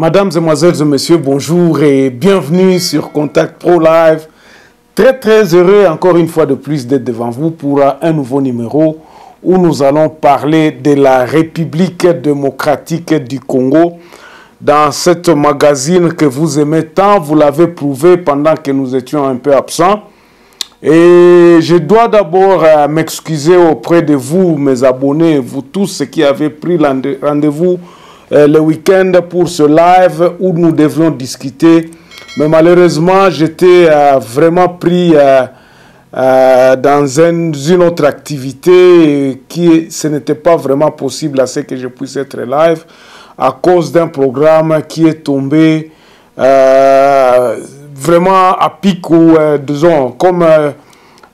Mesdames, et Messieurs, bonjour et bienvenue sur Contact Pro Live. Très très heureux encore une fois de plus d'être devant vous pour un nouveau numéro où nous allons parler de la République démocratique du Congo. Dans cette magazine que vous aimez tant, vous l'avez prouvé pendant que nous étions un peu absents. Et je dois d'abord euh, m'excuser auprès de vous, mes abonnés, vous tous qui avez pris rendez-vous euh, le week-end pour ce live où nous devions discuter. Mais malheureusement, j'étais euh, vraiment pris dans une autre activité qui ce n'était pas vraiment possible à ce que je puisse être live à cause d'un programme qui est tombé vraiment à pic ou, euh, disons, comme euh,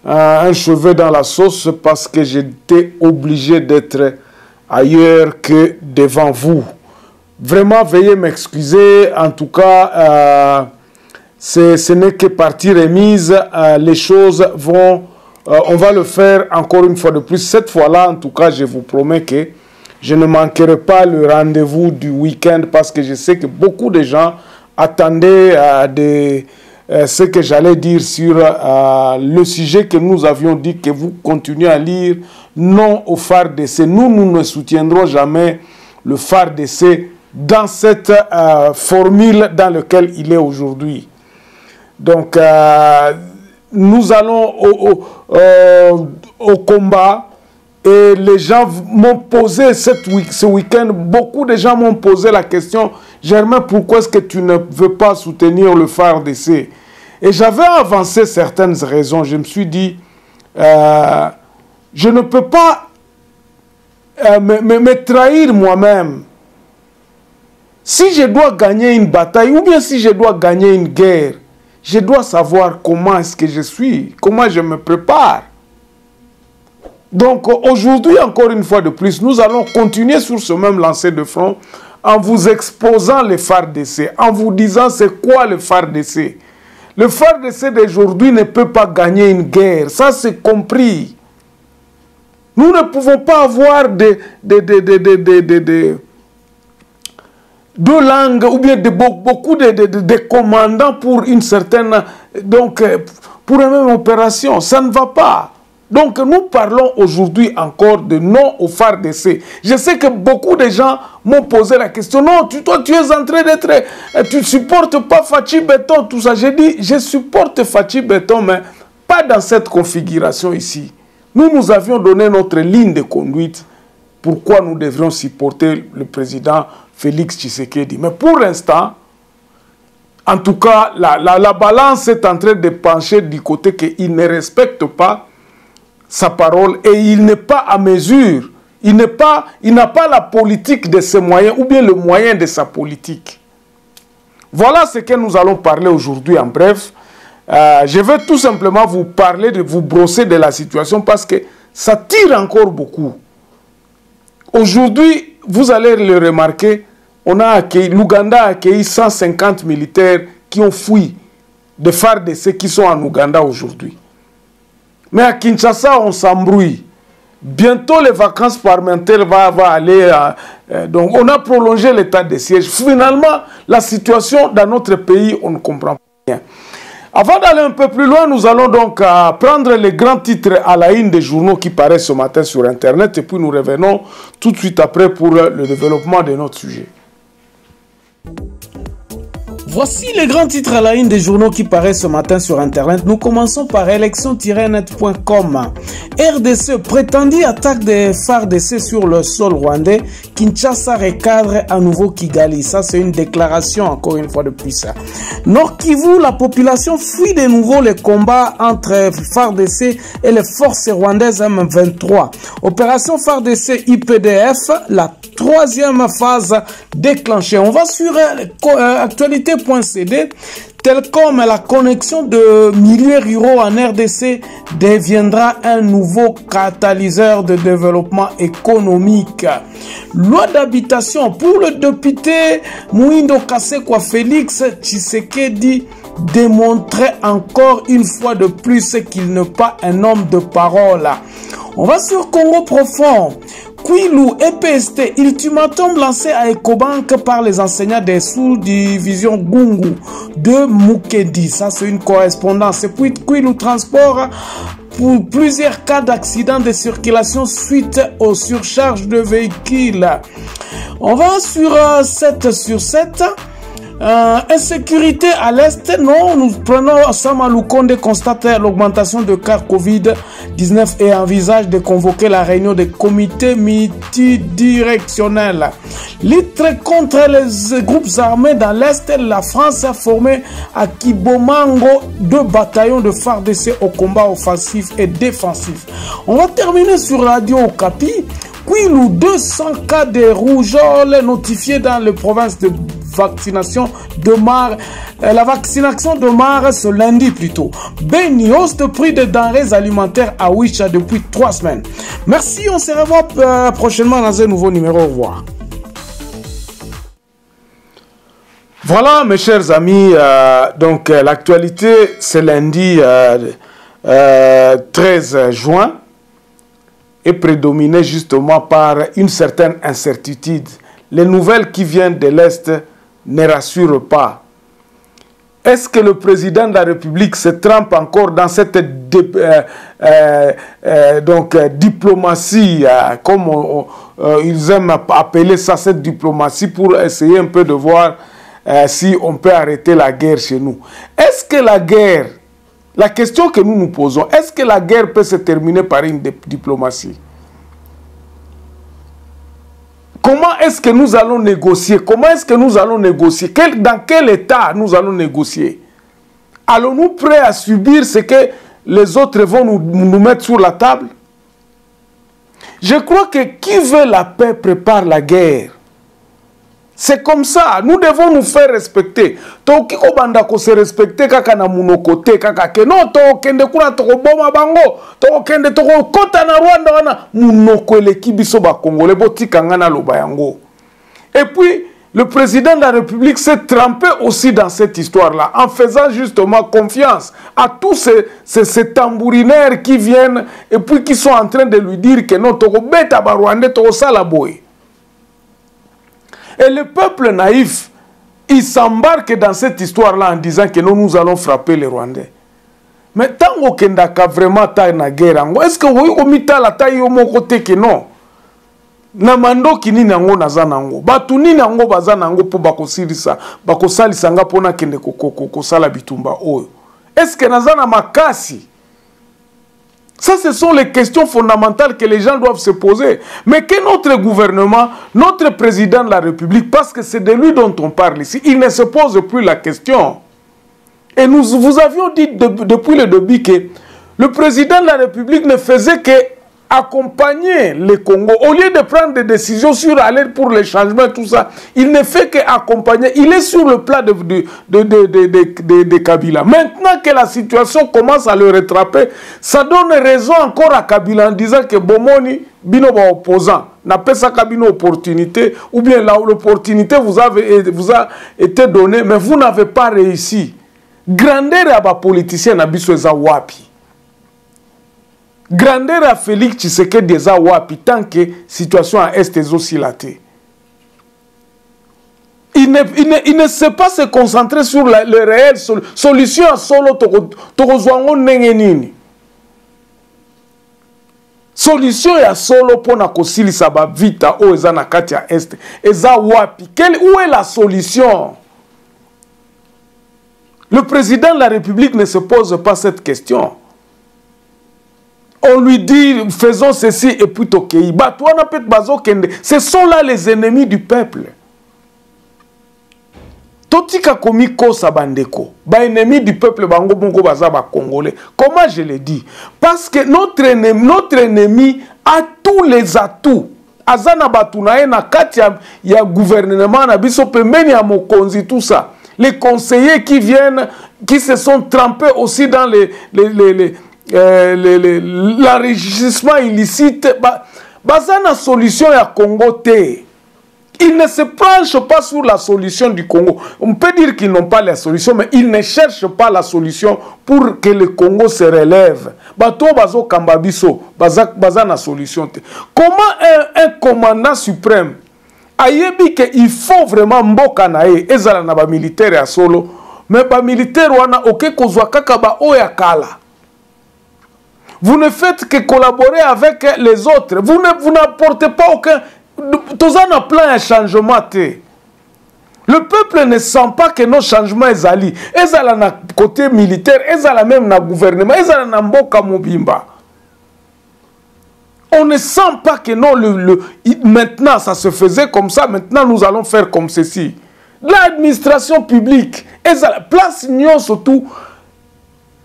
un cheveu dans la sauce parce que j'étais obligé d'être ailleurs que devant vous. Vraiment, veuillez m'excuser. En tout cas, euh, ce n'est que partie remise. les choses vont... on va le faire encore une fois de plus. Cette fois-là, en tout cas, je vous promets que je ne manquerai pas le rendez-vous du week-end parce que je sais que beaucoup de gens attendaient euh, ce que j'allais dire sur euh, le sujet que nous avions dit que vous continuez à lire, non au phare d'essai. Nous, nous ne soutiendrons jamais le phare d'essai dans cette euh, formule dans laquelle il est aujourd'hui. Donc, nous allons au, au, combat et les gens m'ont posé ce week-end, beaucoup de gens m'ont posé la question, Germain, pourquoi est-ce que tu ne veux pas soutenir le phare d'essai Et j'avais avancé certaines raisons. Je me suis dit, euh, je ne peux pas euh, me, trahir moi-même. Si je dois gagner une bataille ou bien si je dois gagner une guerre, je dois savoir comment est-ce que je suis, comment je me prépare. Donc aujourd'hui, encore une fois de plus, nous allons continuer sur ce même lancer de front en vous exposant les d'essai, en vous disant c'est quoi le d'essai. Le d'essai d'aujourd'hui ne peut pas gagner une guerre, ça c'est compris. Nous ne pouvons pas avoir de, de, de, deux langues ou bien de, beaucoup de, commandants pour une certaine, donc pour une même opération. Ça ne va pas. Donc nous parlons aujourd'hui encore de non au phare d'essai. Je sais que beaucoup de gens m'ont posé la question. Non, tu, toi tu es en train d'être... Euh, tu ne supportes pas Fatih Béton, tout ça. J'ai dit, je supporte Fatih Béton, mais pas dans cette configuration ici. Nous, nous avions donné notre ligne de conduite. Pourquoi nous devrions supporter le président Félix Tshisekedi. Mais pour l'instant, en tout cas, la, la, la balance est en train de pencher du côté qu'il ne respecte pas sa parole et il n'est pas à mesure. Il n'a pas, il pas la politique de ses moyens ou bien le moyen de sa politique. Voilà ce que nous allons parler aujourd'hui en bref. Euh, je vais tout simplement vous parler, vous brosser de la situation parce que ça tire encore beaucoup. Aujourd'hui, vous allez le remarquer, on a accueilli, l'Ouganda a accueilli 150 militaires qui ont fui de de ceux qui sont en Ouganda aujourd'hui. Mais à Kinshasa, on s'embrouille. Bientôt, les vacances parlementaires vont aller. Euh, euh, donc, on a prolongé l'état de siège. Finalement, la situation dans notre pays, on ne comprend pas bien. Avant d'aller un peu plus loin, nous allons donc euh, prendre les grands titres à la une des journaux qui paraissent ce matin sur Internet et puis nous revenons tout de suite après pour le développement de notre sujet. Voici les grands titres à la une des journaux qui paraissent ce matin sur Internet. Nous commençons par élection-net.com. RDC, prétendue attaque des FARDC sur le sol rwandais. Kinshasa recadre à nouveau Kigali. Ça, c'est une déclaration, encore une fois de plus. Nord Kivu, la population fuit de nouveau les combats entre FARDC et les forces rwandaises M23. Opération FARDC IPDF, la troisième phase déclenchée. On va sur euh, actualité.cd tel comme la connexion de milieux ruraux en RDC deviendra un nouveau catalyseur de développement économique. Loi d'habitation pour le député Mouindo Kasekwa Félix Tshisekedi démontrer encore une fois de plus qu'il n'est pas un homme de parole. On va sur Congo profond. Quilou EPST, ultimatum lancé à Ecobank par les enseignants des sous-divisions Gungu de Mukedi. Ça, c'est une correspondance. Et puis Quilou Transport pour plusieurs cas d'accident de circulation suite aux surcharges de véhicules. On va sur 7 sur 7. Euh, insécurité à l'Est, non, nous prenons Sama Lukonde constate l'augmentation de cas Covid-19 et envisage de convoquer la réunion des comités multidirectionnels. Litre contre les groupes armés dans l'Est, la France a formé à Kibomango deux bataillons de FARDC au combat offensif et défensif. On va terminer sur Radio Okapi. Quilou, 200 cas de rougeole notifiés dans les provinces de vaccination de Mar, euh, la vaccination de Mar ce lundi plutôt. Beni, hausse de prix des denrées alimentaires à Wisha depuis trois semaines. Merci, on se revoit euh, prochainement dans un nouveau numéro. Au revoir. Voilà, mes chers amis, euh, donc l'actualité, c'est lundi 13 juin, est prédominée justement par une certaine incertitude. Les nouvelles qui viennent de l'Est ne rassure pas. Est-ce que le président de la République se trempe encore dans cette euh, euh, euh, donc, diplomatie, comme ils aiment appeler ça, cette diplomatie, pour essayer un peu de voir si on peut arrêter la guerre chez nous? Est-ce que la guerre, la question que nous nous posons, est-ce que la guerre peut se terminer par une diplomatie? Comment est-ce que nous allons négocier? Comment est-ce que nous allons négocier? Dans quel état nous allons négocier? Allons-nous prêts à subir ce que les autres vont nous, nous mettre sur la table? Je crois que qui veut la paix prépare la guerre. C'est comme ça. Nous devons nous faire respecter. toki kobanda se respecter kaka na munoko te kaka ke no tokende kuna tokoboma bango tokokende tokokɔta na rwanda wana munoko eleki biso bakongole botika nga naloba yango et puis le président de la République s'est trempé aussi dans cette histoire-là, en faisant justement confiance à tous ces, ces, ces, tambourinaires qui viennent et puis qui sont en train de lui dire que non, toko beta barwande, toko salaboy. Et le peuple naïf, il s'embarque dans cette histoire-là en disant que nous, nous allons frapper les Rwandais. Mais tant qu'on vraiment ta na guerre, est-ce que vous avez la taille au mon côté que non? na mandoki nini yango naza nango bato nini yango baza nango mpo bakosilisa bakosalisa nga mpo nakende kosala bitumba oyo estce naza na makasi Ça, ce sont les questions fondamentales que les gens doivent se poser. Mais que notre gouvernement, notre président de la République, parce que c'est de lui dont on parle ici, il ne se pose plus la question. Et nous vous avions dit de, depuis le début que le président de la République ne faisait que accompagner le Congo. Au lieu de prendre des décisions sur aller pour les changements, tout ça, il ne fait qu'accompagner. Il est sur le plat de, de, de, de, Kabila. Maintenant que la situation commence à le rattraper, ça donne raison encore à Kabila en disant que Bomoni, bino ba opposant, n'a pas ça une opportunité, ou bien l'opportunité vous, vous a été donnée, mais vous n'avez pas réussi. Grandeur à la politicien na wapi? Grandeur ya félix tshisekedi eza wapi tant que situation ya este ezosila te? Il ne, il, ne, il ne sait pas se concentrer sur la, le réel sol, solution ya solo tokozwa yango ndenge nini? Solution ya solo mpona kosilisa bavita oyo eza na kati ya este eza wapi? Quelle, où est la solution? Le président de la république ne se pose pas cette question on lui dit faisons ceci et puis tokei. Bato wana mpe bazokende. Ce sont là les ennemis du peuple. Totika komikosa bandeko. Baennemi du peuple bango moko baza bacongolais comment je le dis parce que notre ennemi, notre ennemi a tous les atouts. Aza na bato na ye na kati ya, ya gouvernement na biso pembeni ya mokonzi tout ça. Les conseillers qui viennent qui se sont trempés aussi dans les, les, les, les euh, l'enrichissement illicite baza na solution ya congo te Ils ne se penchent pas sur la solution du Congo. On peut dire qu'ils n'ont pas la solution, mais ils ne cherchent pas la solution pour que le Congo se relève. Bato bazo kambabiso, baza, baza na solution. Comment un, un commandant suprême ayebi que il faut vraiment mboka na ye ezala na ba militaire ya solo, mais ba militaire wana oke kozwa kaka ba oya kala. Vous ne faites que collaborer avec les autres. Vous ne vous n'apportez pas aucun. Tous un plan un changement le peuple ne sent pas que nos changements ezali. Ezala na côté militaire ezala même na gouvernement ezala na mboka mobimba. On ne sent pas que non le, le, maintenant ça se faisait comme ça maintenant nous allons faire comme ceci. L'administration publique place nyonso surtout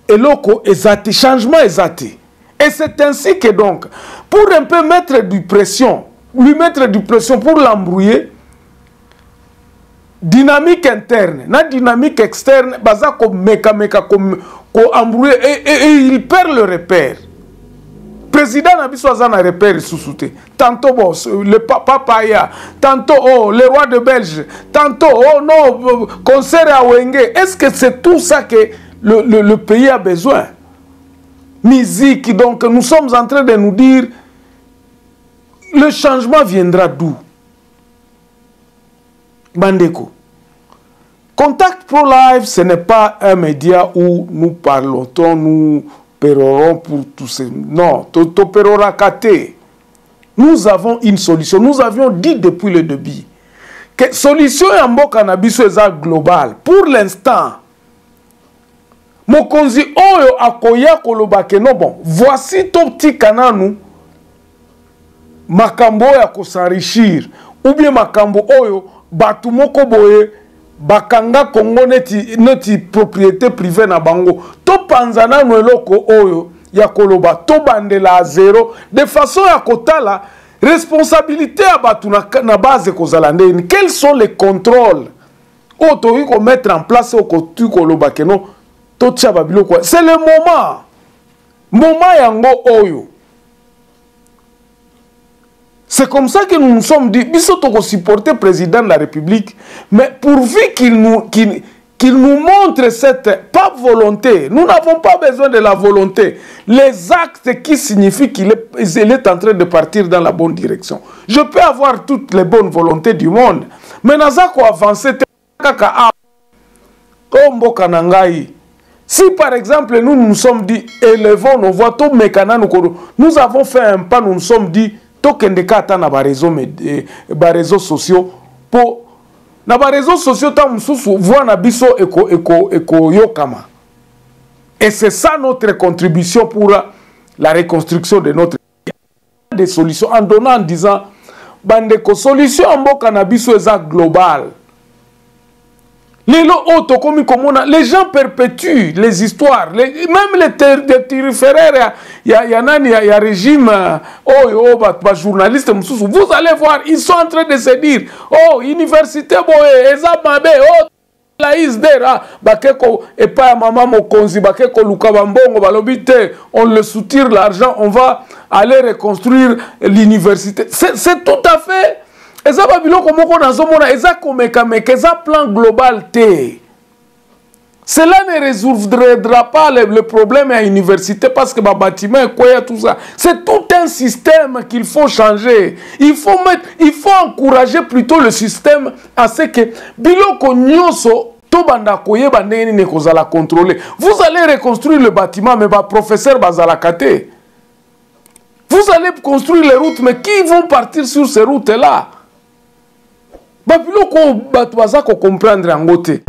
eloko ezate changement ezate et c'est ainsi que donc pour un peu mettre du pression lui mettre du pression pour l'embrouiller dynamique interne na dynamique externe baza komeka-meka koembrouiller ko et, et, et il perd le repère. Président na biso aza na repère lisusu te. Tantôt bon le papa ya tantôt oh le roi de belge tantôt oh non concert à wenge est ce que c'est tout ça que le, le, le pays a besoin musique donc nous sommes en train de nous dire le changement viendra d'où? Bandeko. Contact Pro Live, ce n'est pas un média où nous parlons, nous pérorons pour tous ces... Non, to pérora Nous avons une solution. Nous avions dit depuis le début que solution en mboka cannabis est globale. Pour l'instant, mokonzi oyo akoya koloba ke non bon voici to tikana nous. Makambo oyo ya kosenrichir ou bien makambo oyo bato moko boye bakanga kongo neti, neti propriété privé na bango. Topanza nano eloko oyo ya koloba tobandela ya zero de façon ya kotala responsabilité ya bato na, na base ekozala ndeni quels sont les contrôles? Oyo tokoki komettre en place oyo kotuki koloba keno c'est le moment moment yango oyo C'est comme ça que nous nous sommes dit, Bissotoko supporter le président de la République, mais pourvu qu'il nous, qu'il, nous montre cette pas volonté, nous n'avons pas besoin de la volonté, les actes qui signifient qu'il est, en train de partir dans la bonne direction. Je peux avoir toutes les bonnes volontés du monde, mais nazako avancer kaka mboka na ngai. Si par exemple nous nous sommes dit élevons nos voix, nous avons fait un pas, nous nous sommes dit tokende kata na bareseau eh, bareseau sociaux. Mpo na bareseau sociaux ntango mosusu voi na biso eko, eko, eko et c'est ça notre contribution pour la reconstruction de notre des solutions en donnant en disant bandeko solution ya mboka na biso eza globale lelo oyo tokomi komona les gens perpétuent les histoires. Les, même les turiféraires ya, ya, ya nani ya, ya régime oyo oyo bajournaliste mosusu vous allez voir ils sont en train de se dire oh université boye eza mabe oh laïs dera bake ko epai ya mama mokonzi bake koluka bambongo balobi te on le soutire l'argent on va aller reconstruire l'université. C'est tout à fait eza babiloko moko nazomona eza komekameka eza plan global te. Cela ne résoudra pas le, le problème à l'université parce que bâtiment quoi tout ça. C'est tout un système qu'il faut changer. Il faut mettre il faut encourager plutôt le système à ce que biloko nyonso tobanda koyeba ndenge nini ekozala contrôler. Vous allez reconstruire le bâtiment mais baprofesseur bazalaka te. Vous allez construire les routes mais qui vont partir sur ces routes là babiloko bato baza kocomprendre yango te